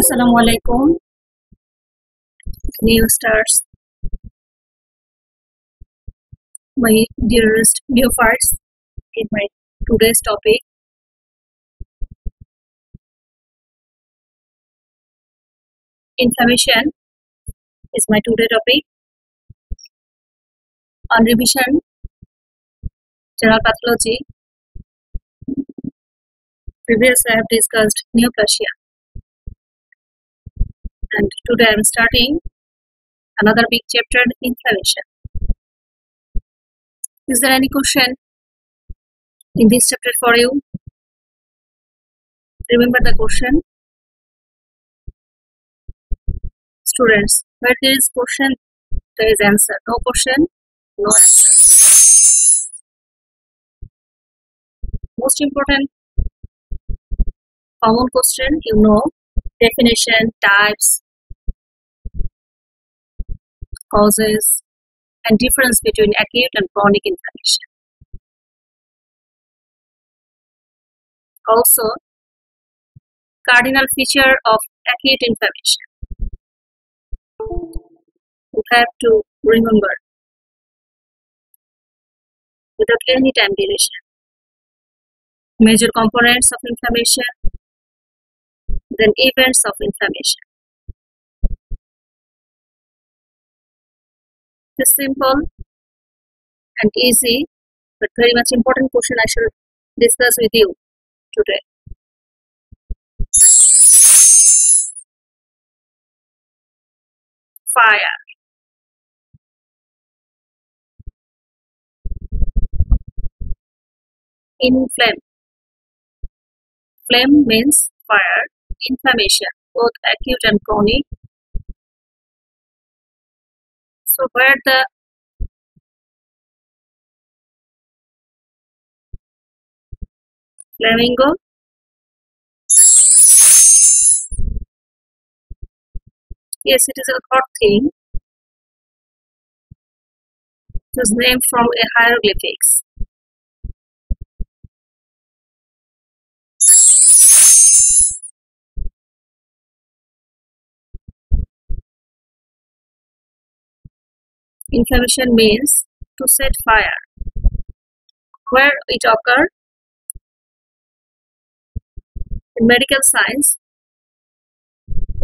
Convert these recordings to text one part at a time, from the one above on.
Assalamu alaikum, new stars, my dearest neophytes in my today's topic. Inflammation is my today topic. On revision, general pathology. Previously, I have discussed neoplasia, and today I am starting another big chapter inflammation. Is there any question in this chapter for you? Remember the question, students. Where there is question, there is answer. No question, no answer. Most important common question, you know, definition, types, causes, and difference between acute and chronic inflammation. Also, cardinal feature of acute inflammation. You have to remember without any time dilation. Major components of inflammation, then events of inflammation. It's simple and easy, but very much important question I should discuss with you today. Fire. Inflame. Flame means fire. Inflammation, both acute and chronic. So where the flamingo? Yes it is a hot thing. It was named from a hieroglyphics inflammation means to set fire. Where it occur in medical science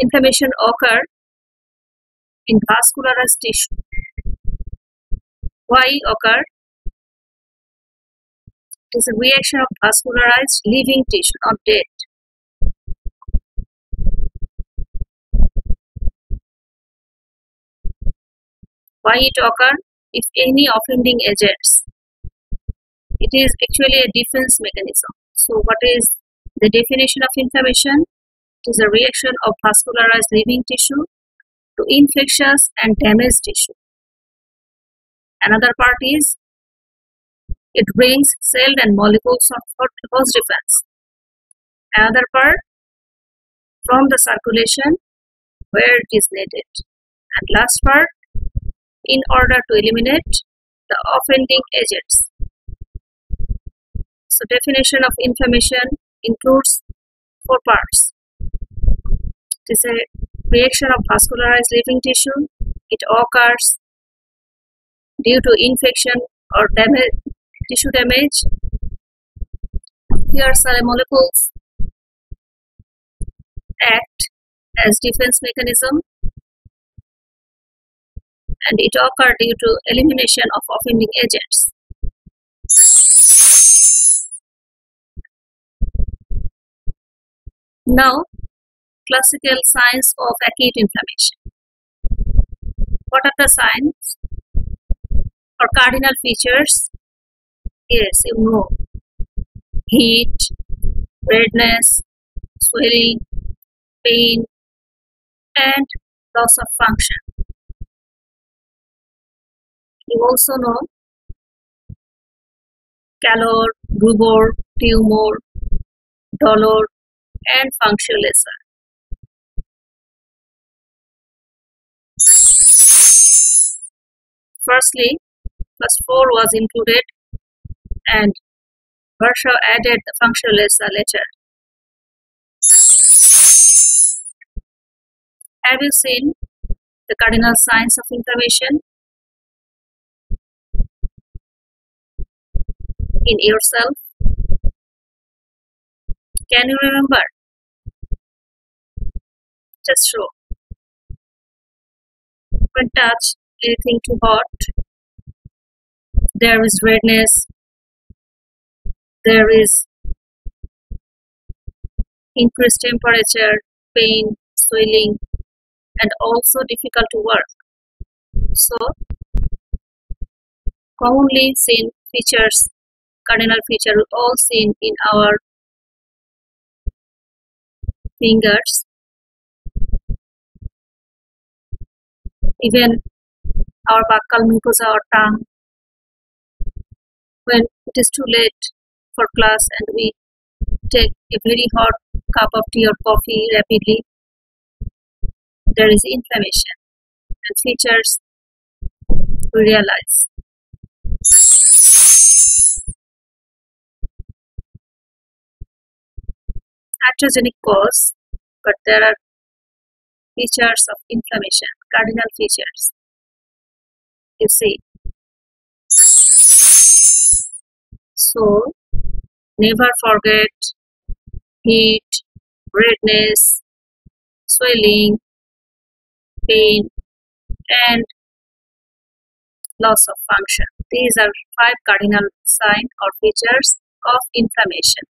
inflammation occur in vascularized tissue. Why occur it is a reaction of vascularized living tissue not dead why it occur if any offending agents. It is actually a defense mechanism. So what is the definition of inflammation? It is a reaction of vascularized living tissue to infectious and damaged tissue. Another part is it brings cell and molecules of host defense. Another part from the circulation where it is needed. And last part in order to eliminate the offending agents. So definition of inflammation includes four parts. It is a reaction of vascularized living tissue. It occurs due to infection or damage, tissue damage. Here cell molecules act as defense mechanism and it occurred due to elimination of offending agents. Now, classical signs of acute inflammation. What are the signs or cardinal features? Yes, you know, heat, redness, swelling, pain, and loss of function. You also know calor, rubor, tumor, dolor, and ulcer. Firstly, first four was included and Virchow added the later. Have you seen the cardinal signs of inflammation in yourself? Can you remember? Just show. When touch anything too hot, there is redness, there is increased temperature, pain, swelling, and also difficult to work. So, commonly seen features, cardinal feature all seen in our fingers. Even our buccal mucosa or tongue. When it is too late for class and we take a very hot cup of tea or coffee rapidly, there is inflammation and features we realize. Iatrogenic cause, but there are features of inflammation, cardinal features. You see. So, never forget heat, redness, swelling, pain, and loss of function. These are five cardinal signs or features of inflammation.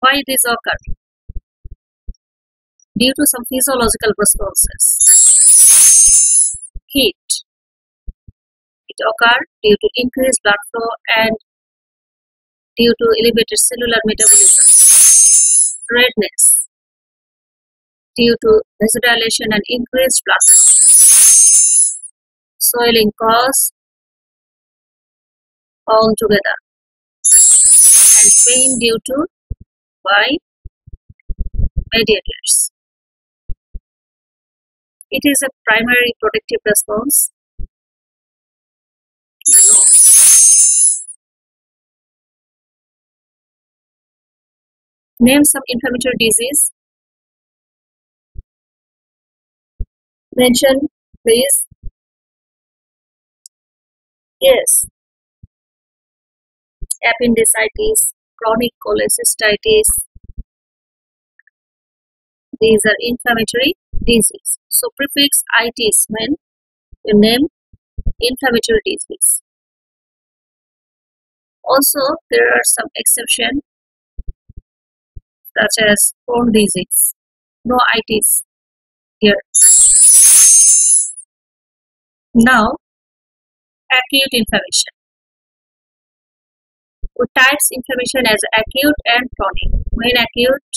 Why these occur? Due to some physiological responses. Heat. It occurs due to increased blood flow and due to elevated cellular metabolism. Redness due to vasodilation and increased blood flow. Swelling cause all together and pain due to by mediators. It is a primary protective response. Name some inflammatory disease. Mention, please. Yes. Appendicitis, chronic cholecystitis. These are inflammatory disease. So prefix itis when you name inflammatory disease. Also, there are some exception such as Crohn disease. No itis here. Now, acute inflammation. Types inflammation as acute and chronic. When acute,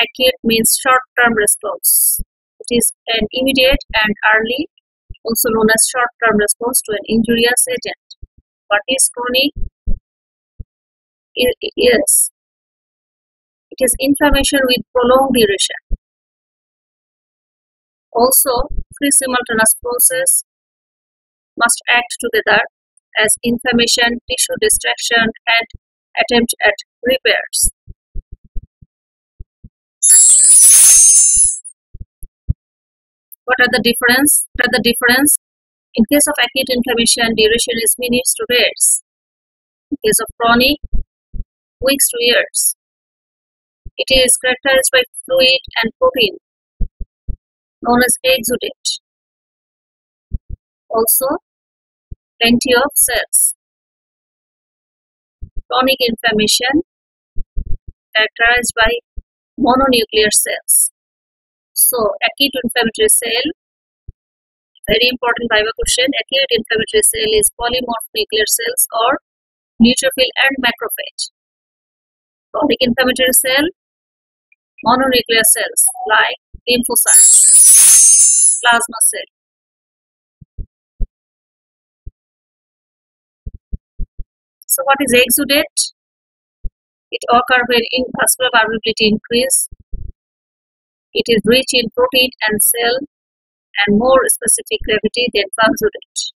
acute means short-term response. It is an immediate and early, also known as short-term response to an injurious agent. What is chronic? Yes, it is inflammation with prolonged duration. Also, three simultaneous processes must act together as inflammation, tissue destruction, and attempt at repairs. What are the difference? What are the difference? In case of acute inflammation, duration is minutes to days. In case of chronic, weeks to years. It is characterized by fluid and protein known as exudate. Also, plenty of cells. Chronic inflammation characterized by mononuclear cells. So, acute inflammatory cell, very important Viva question, acute inflammatory cell is polymorphonuclear cells or neutrophil and macrophage. Chronic inflammatory cell, mononuclear cells like lymphocytes, plasma cell. So what is exudate? It occurs when in vascular permeability increase. It is rich in protein and cell and more specific gravity than exudate.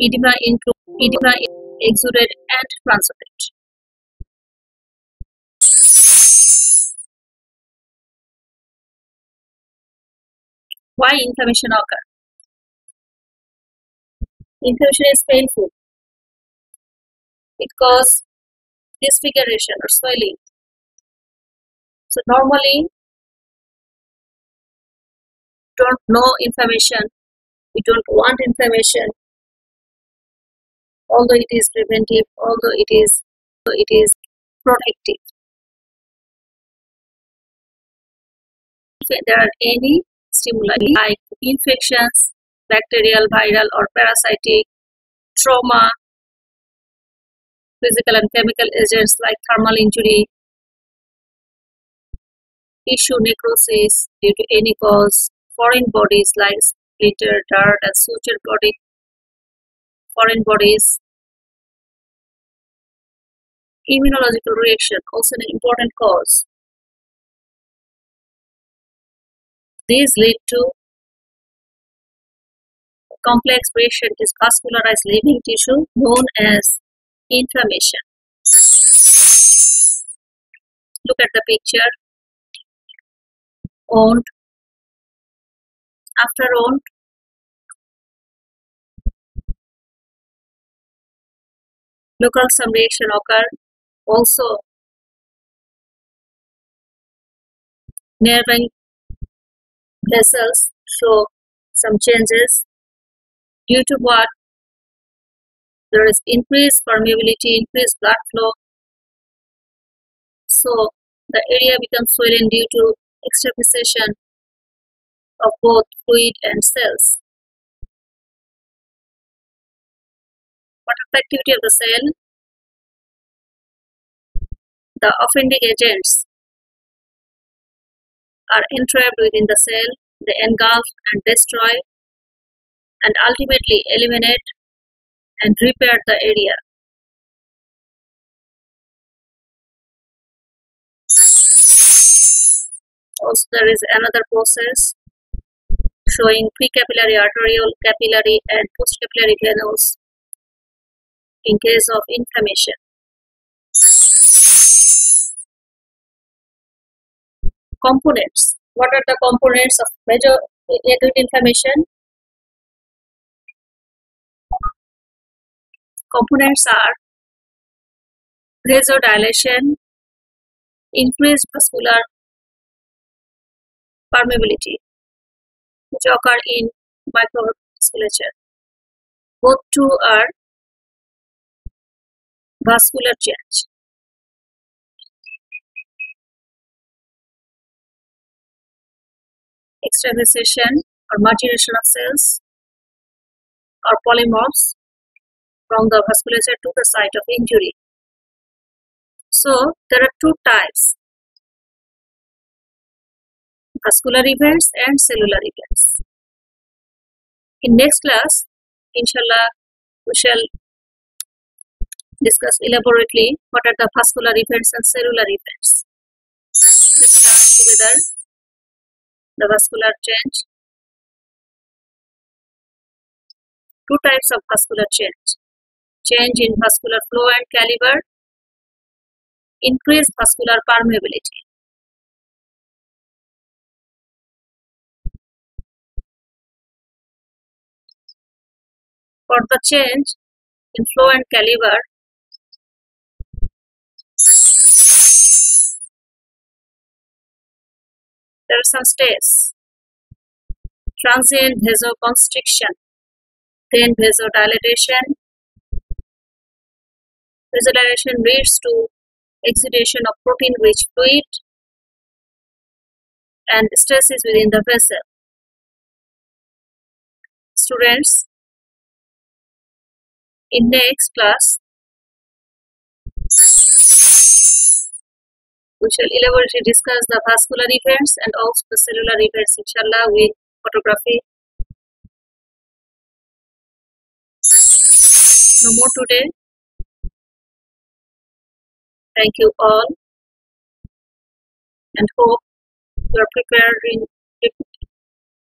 Edema includes edema exuded and transuded. Why inflammation occur? Inflammation is painful. It causes disfiguration or swelling. So normally, don't know inflammation. We don't want inflammation. Although it is preventive, although it is, it is protective. If there are any stimuli like infections, bacterial, viral or parasitic, trauma, physical and chemical agents like thermal injury, tissue necrosis due to any cause, foreign bodies like splitter, dirt and suture body, foreign bodies, immunological reaction also an important cause. These lead to complex reaction is vascularized living tissue known as inflammation. Look at the picture. Wound. After wound, local some reaction occur. Also, nearby vessels show some changes due to what there is increased permeability, increased blood flow. So the area becomes swollen due to extravasation of both fluid and cells. What is the activity of the cell? The offending agents are entrapped within the cell, they engulf and destroy and ultimately eliminate and repair the area. Also, there is another process showing precapillary arteriole, capillary, and postcapillary granules in case of inflammation. Components. What are the components of major acute inflammation? Components are vasodilation, increased vascular permeability, which occur in microvasculature. Both two are vascular change. Extravasation or maturation of cells or polymorphs from the vasculature to the site of injury. So, there are two types vascular events and cellular events. In next class, inshallah, we shall discuss elaborately what are the vascular events and cellular events. Let's start together the vascular change. Two types of vascular change change in vascular flow and caliber, increased vascular permeability. For the change in flow and caliber, there are some states. Transient vasoconstriction, then vasodilatation, Vasodilation leads to exudation of protein-rich fluid and stasis within the vessel. Students, in the next class, we shall elaborately discuss the vascular events and also the cellular events, inshallah, with photography. No more today. Thank you all and hope you are preparing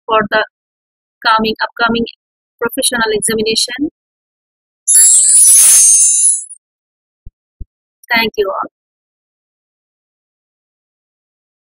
for the coming upcoming professional examination. Thank you all.